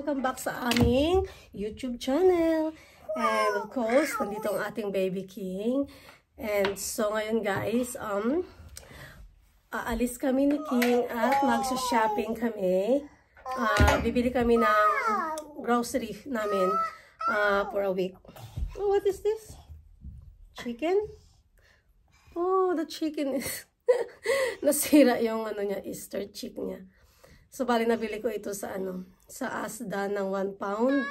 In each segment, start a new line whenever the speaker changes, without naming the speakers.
welcome back sa aming YouTube channel. And of course, nandito ang ating baby king. And so ngayon guys, um, aalis kami ni King at magsa-shopping kami. Uh, bibili kami ng grocery namin uh, for a week. Oh, what is this? Chicken? Oh, the chicken is nasira yung ano niya, Easter chick niya. So, bali nabili ko ito sa ano, sa Asda ng 1 pound.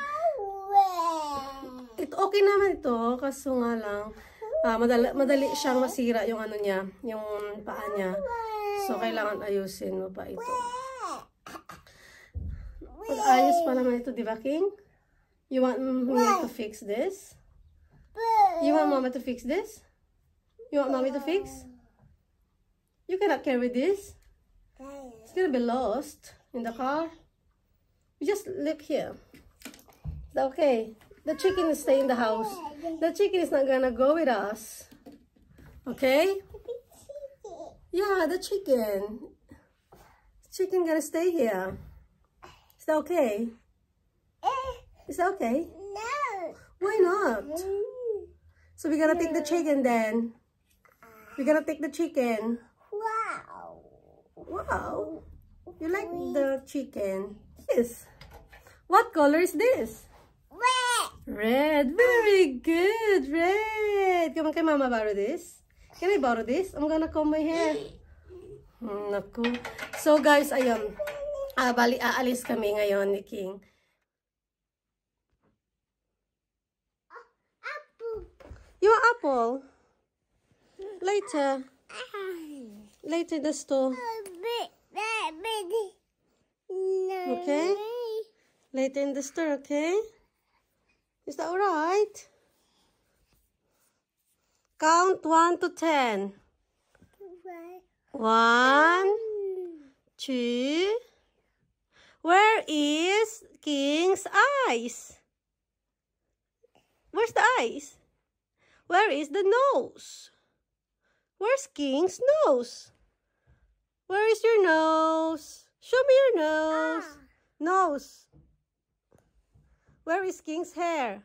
Ito, okay naman ito, kaso nga lang, uh, madali, madali siyang masira yung ano niya, yung paa niya. So, kailangan ayusin mo pa ito. Mag-ayos pa naman ito, di ba, King? You want me to fix this? You want mama to fix this? You want mommy to fix? You cannot carry this. It's gonna be lost in the car. You just look here. Okay. The chicken will stay in the house. The chicken is not gonna go with us. Okay? Yeah, the chicken. Chicken gonna stay here. Is that okay? Is that okay?
No.
Why not? So we're gonna take the chicken then. We're gonna take the chicken.
Wow.
You like the chicken? Yes. What color is this?
Red.
Red. Very good. Red. Come on, can mama borrow this? Can I borrow this? I'm gonna comb my hair. Naku. So guys, ayun. Ah, bali, aalis kami ngayon ni King.
Apple.
You want apple? Later. Later in the store. Okay. Later in the store, okay? Is that alright? Count 1 to 10. One, two. Where is King's eyes? Where's the eyes? Where is the nose? Where's King's nose? Where is your nose? Show me your nose. Nose. Where is King's hair?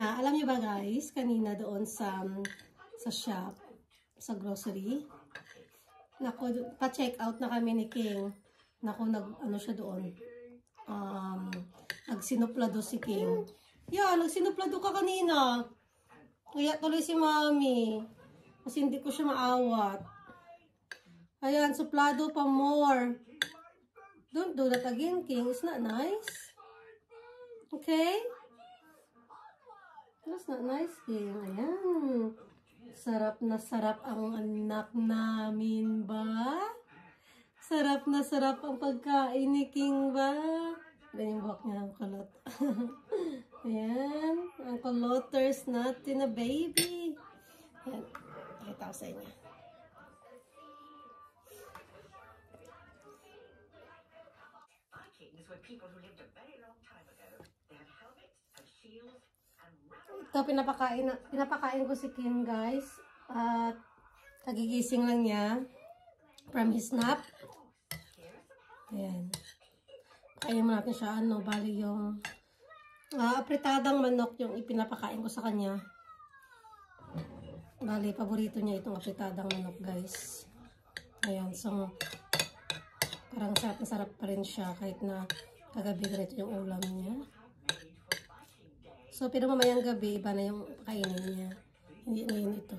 Ah, alam niyo ba guys, kanina doon sa sa shop, sa grocery, nako, pa-check out na kami ni King. Nako, nag, ano siya doon, um, nagsinuplado si King. Yeah, nagsinuplado ka kanina. Kaya tuloy si Mami. Kasi hindi ko siya maawat. Ayan, suplado pa more. Don't do that again, King. It's not nice. Okay? That's not nice, King. Ayan. Sarap na sarap ang anak namin ba? Sarap na sarap ang pagkain ni King ba? Ayan yung buhok niya ang kulot. Ayan. Ang kuloters natin na baby. Ayan. Pakita ko sa inyo. Ito, pinapakain, na- pinapakain ko si Kim, guys. At, kagigising lang niya from his nap. Ayan. Kain mo natin siya, ano, bali yung ah, apritadang manok yung ipinapakain ko sa kanya. Bali, paborito niya itong apritadang manok, guys. Ayan, so, parang sarap na sarap pa rin siya kahit na kagabi ganito yung ulam niya. So, pero mamayang gabi, iba na yung kainin niya. Hindi na yun ito.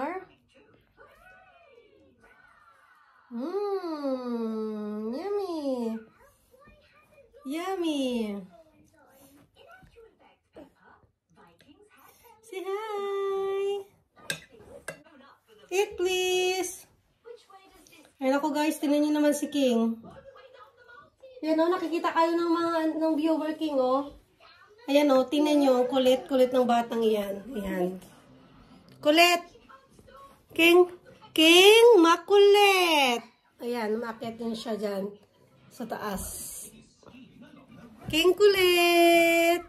King. Yan o, nakikita kayo ng mga ng viewer king o. Ayan o, tingnan nyo, ang kulit-kulit ng batang iyan. Ayan. Kulit! King! King! Makulit! Ayan, umakyat din siya dyan sa taas. King kulit!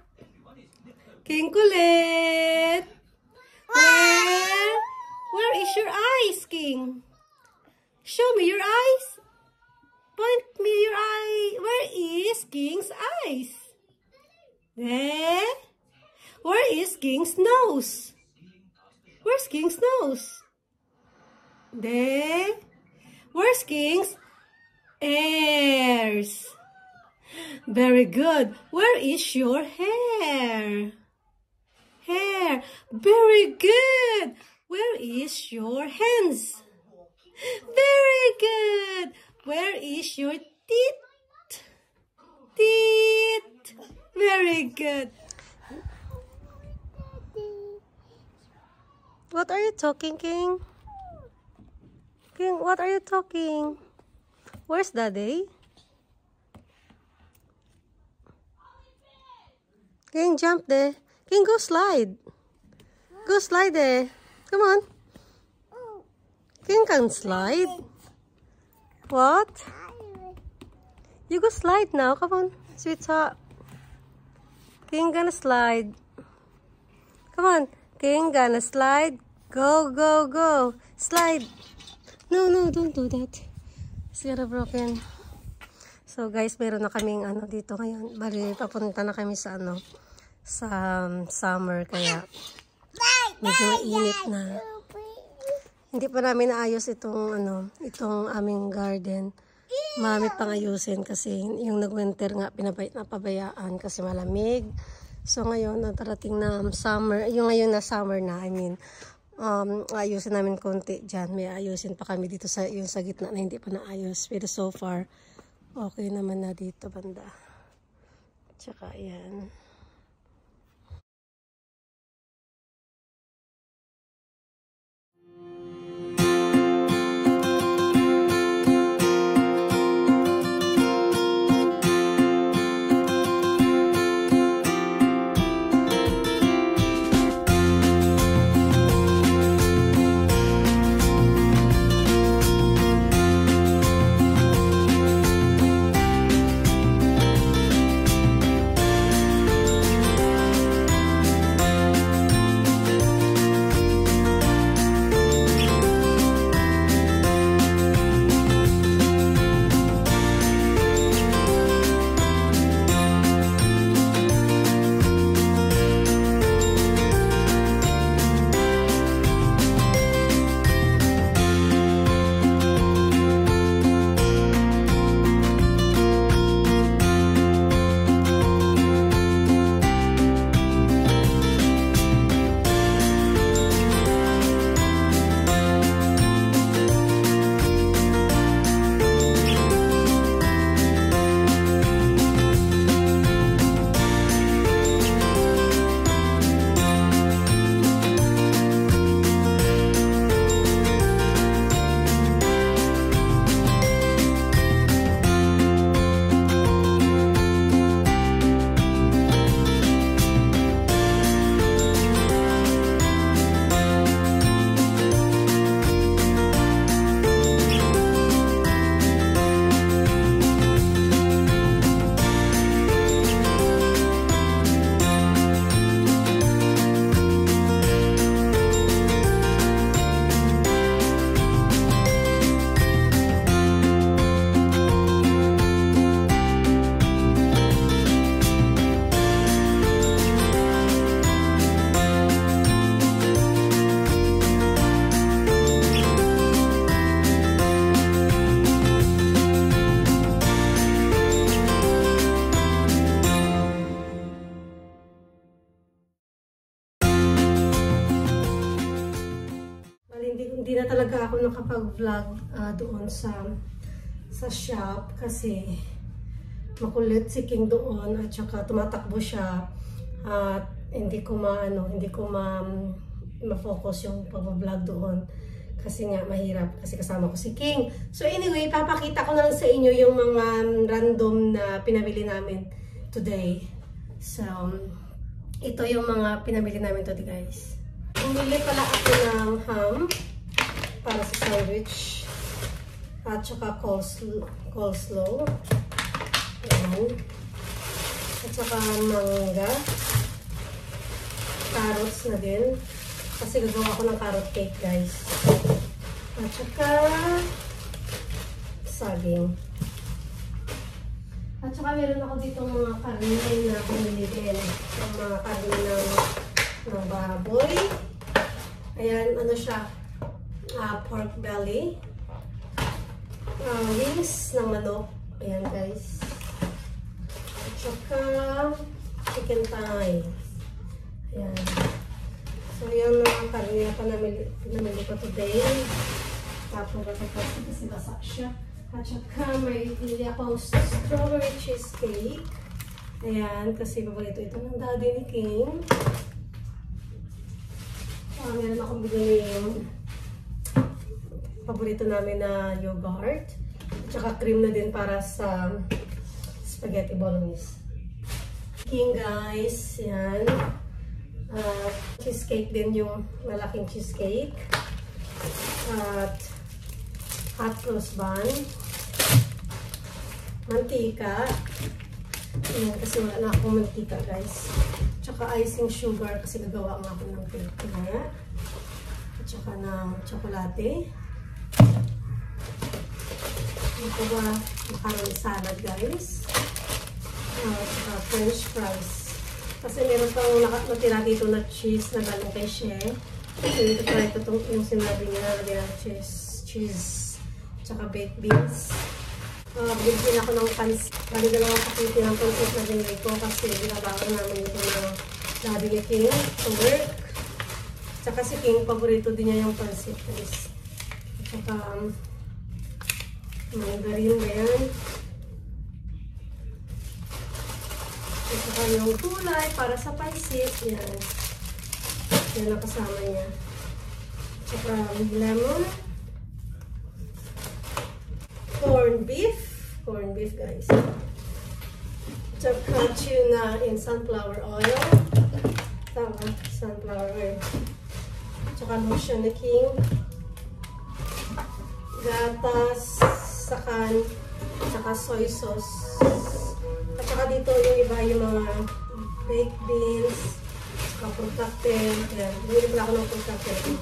King kulit! Where? Where is your eyes, King? Show me your eyes. Point me your eye. Where is King's eyes? There. Where is King's nose? Where's King's nose? There. Where's King's ears? Very good. Where is your hair? Hair. Very good. Where is your hands? Very good. Where is your teeth? Teeth. Very good. What are you talking, King? King, what are you talking? Where's Daddy? King, jump there. King, go slide. Go slide there. Come on. King can slide. What? You go slide now. Come on, sweetheart. King gonna slide. Come on. King gonna slide. Go, go, go. Slide. No, no, don't do that. It's gonna broken. So guys, meron na kaming ano dito ngayon. Bali, papunta na kami sa ano, sa um, summer. Kaya medyo mainit na. Hindi pa namin naayos itong ano, itong aming garden. Marami pang ayusin kasi yung nag-winter nga pinabay, napabayaan kasi malamig. So ngayon, natarating na summer, yung ngayon na summer na, I mean, um, ayusin namin konti dyan. May ayusin pa kami dito sa, yung sa gitna na hindi pa naayos. Pero so far, okay naman na dito banda. Tsaka yan. Ako nakapag-vlog ah, doon sa sa shop kasi makulit si King doon at saka tumatakbo siya at hindi ko maano, hindi ko ma ma-focus yung pag-vlog doon Kasi nga, mahirap. Kasi kasama ko si King. So anyway, papakita ko na lang sa inyo yung mga random na pinamili namin today. So, ito yung mga pinamili namin today guys. Bumili pala ako ng ham para sa sandwich. At saka coleslaw. coleslaw. Ayan. At saka mangga. Carrots na din. Kasi gagawa ko ng carrot cake, guys. At saka saging. At saka meron ako dito mga karne na bumili din. Yung mga karne ng, ng baboy. Ayan, ano siya? Ah, pork belly. Ah, wings ng manok. Ayan, guys. At saka chicken thighs. Ayan. So, yan mga karne na panamili, pinamili ko today. Tapos, tapos kasi basa siya. At saka, may pili akong strawberry cheesecake. Ayan, kasi paborito ito ng daddy ni King. Ah, meron akong binili yung paborito namin na yogurt. At saka cream na din para sa spaghetti bolognese. King guys, yan. Uh, cheesecake din yung malaking cheesecake. At hot cross bun. Mantika. Ayan, kasi wala na akong mantika guys. Tsaka icing sugar kasi gagawa nga ako ng cake nga. At saka ng tsokolate. Ito ba? Macaroni salad guys. Uh, saka french fries. Kasi meron pang natira dito na cheese na galing kay She. So, ito pa ito itong yung sinabi niya na lagyan cheese. Cheese. Tsaka baked beans. Uh, Bigyan ako ng pans. Bali dalawang pakiti ng pansit na binili ko kasi binabawa namin ito ng daddy ni King to work. Tsaka si King, paborito din niya yung pansit guys. Tsaka, um, mandarin ba yan? At saka yung kulay para sa pansit. Yan. Yan ang kasama niya. At saka lemon. Corn beef. Corn beef guys. At saka tuna in sunflower oil. Tama, sunflower oil. At saka lotion na king. Gatas, sakan, at saka soy sauce. At saka dito yung iba yung mga baked beans, saka fruit cocktail. Yan, bumili pala ako ng fruit cocktail.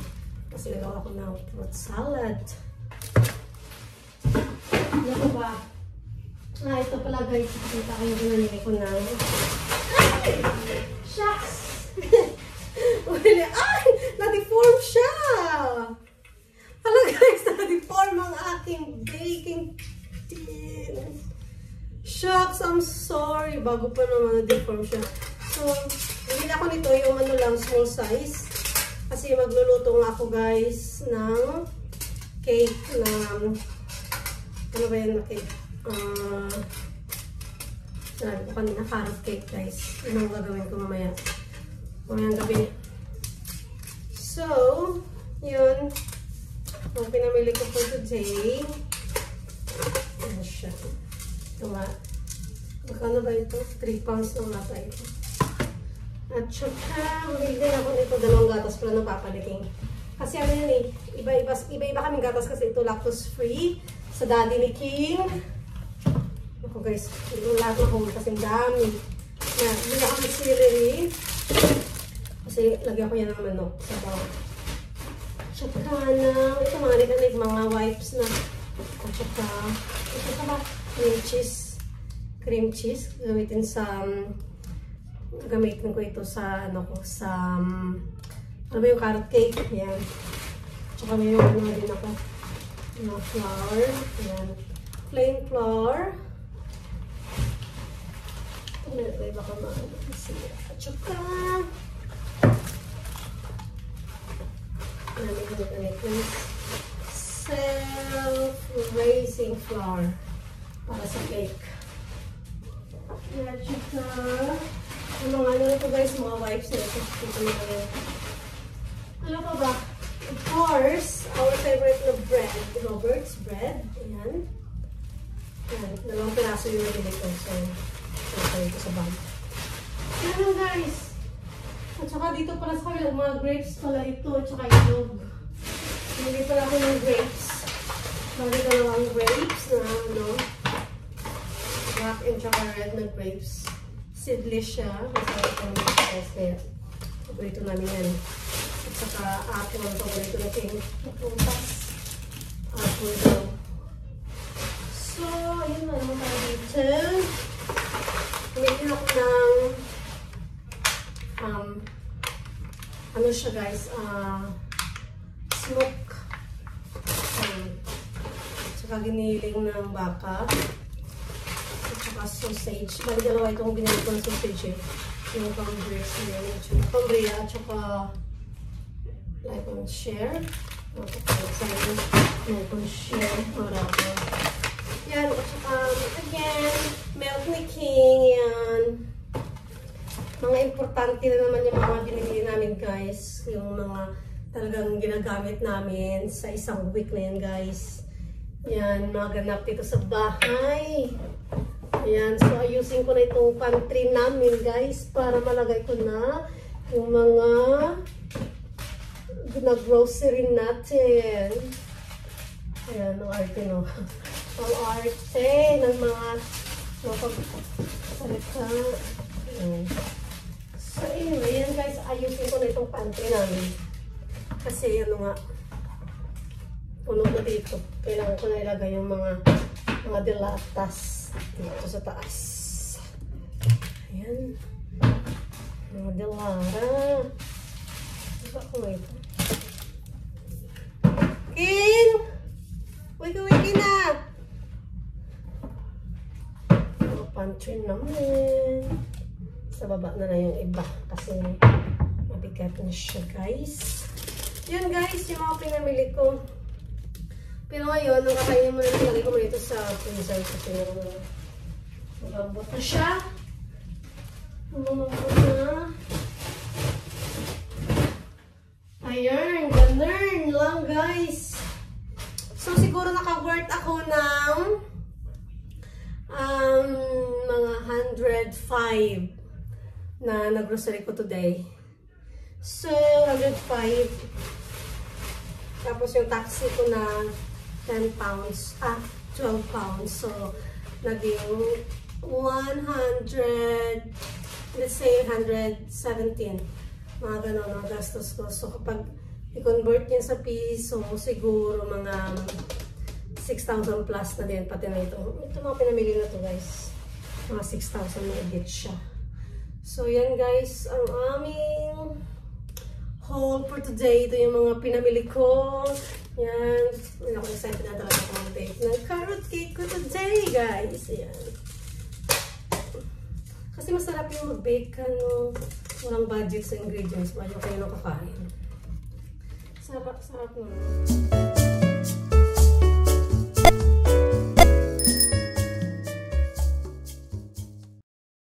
Nagawa ko ng fruit salad. Ano ko ba? Ah, ito pala guys. Kita ko yung binili ko ng... Ay! Shucks! Ay! Na-deform siya! Na-deform ang aking baking tin. Shucks! I'm sorry. Bago pa naman na-deform siya. So, bumili ako nito yung ano lang, small size. Kasi magluluto nga ako guys ng cake na ano ba yan na cake? Ah, sabi ko kanina carrot cake guys. Yun ang gagawin ko mamaya. Mamayang gabi. So, yun. Ang pinamili ko for today. Ano siya? Ito nga. Magkano ba ito? 3 pounds lang nata ito. At saka, bumili din ako nito dalawang gatas pala ng papaliking. Kasi ano yun eh, iba-iba iba, kaming gatas kasi ito lactose free. Sa daddy ni King. Ako guys, ito lahat ng home kasi dami. Na, bili ako ng celery. Kasi lagyan ko yan ng manok sa bawang. Tsaka na, ito mga nikanig, mga wipes na. At ito pa ba? Cream cheese. Cream cheese. Gamitin sa, um, gamitin ko ito sa, ano ko, sa, um, ano ba yung carrot cake? Yan. Tsaka may yung ano din ako. Ano, flour. Yan. Plain flour. Ano ba iba ka maano? At ano ba ito ulit? Self-raising flour. Para sa cake. At saka, yung mga ano ito guys, mga wipes na ito. Ito. Ano pa ba? Of course, our favorite na bread, Robert's bread. Ayan. Ayan, dalawang piraso yung nabili ko. So, ito sa bag. Lang guys. At saka dito pala sa kanila, mga grapes pala ito. At saka itlog. Hindi pala ako ng grapes. Bali dalawang grapes na ano. Black and tsaka red na grapes. Seedless siya. Masarap ang kasi paborito namin yan. At saka apple paborito na king. Prutas. Apple daw. So, ayun na naman tayo dito. Bumili ako ng um, ano siya guys, ah, smoke. Um, tsaka giniling ng baka. At saka sausage. Bali dalawa itong binili ko ng sausage eh. Yung cambria, yung cambria, at saka like on share. Like on share. Whatever. Yan, at saka, again, milk ni King, yan. Mga importante na naman yung mga binibili namin, guys. Yung mga talagang ginagamit namin sa isang week na yan, guys. Yan, mga ganap dito sa bahay. Yan, so ayusin ko na itong pantry namin, guys, para malagay ko na yung mga na grocery natin. Ayan, ang arte, no? Ang arte ng mga mapagsalita. Ayan. So, anyway, yan guys, ayusin ko na itong pantry namin. Kasi, ano nga, puno na dito. Kailangan ko na ilagay yung mga mga dilatas dito sa taas. Ayan. Mga dilara. Diba ko ito? King! Wiki-wiki na! Mga pantry naman. Sa baba na lang yung iba kasi mabigat na siya guys. Yan guys, yung mga pinamili ko. Pero ngayon, nung kakainin mo na nilagay ko muna ito sa freezer kasi magambot na siya. Magambot na. Ayan, ganun lang guys. So siguro naka-worth ako ng um, mga 105 na nag-grocery ko today. So, 105. Tapos yung taxi ko na 10 pounds, ah, 12 pounds. So, naging 100, let's say 117. Mga ganon ang gastos ko. So, kapag i-convert niya sa piso, siguro mga 6,000 plus na din pati na ito. Ito mga pinamili na to guys. Mga 6,000 na edit siya. So, yan guys, ang aming haul for today. Ito yung mga pinamili ko. Yan. Ako excited na talaga ako mag-bake ng carrot cake ko today, guys. Yan. Kasi masarap yung mag-bake ka, no? Walang budget sa ingredients. Bayo kayo nang kakain. Sarap, sarap naman.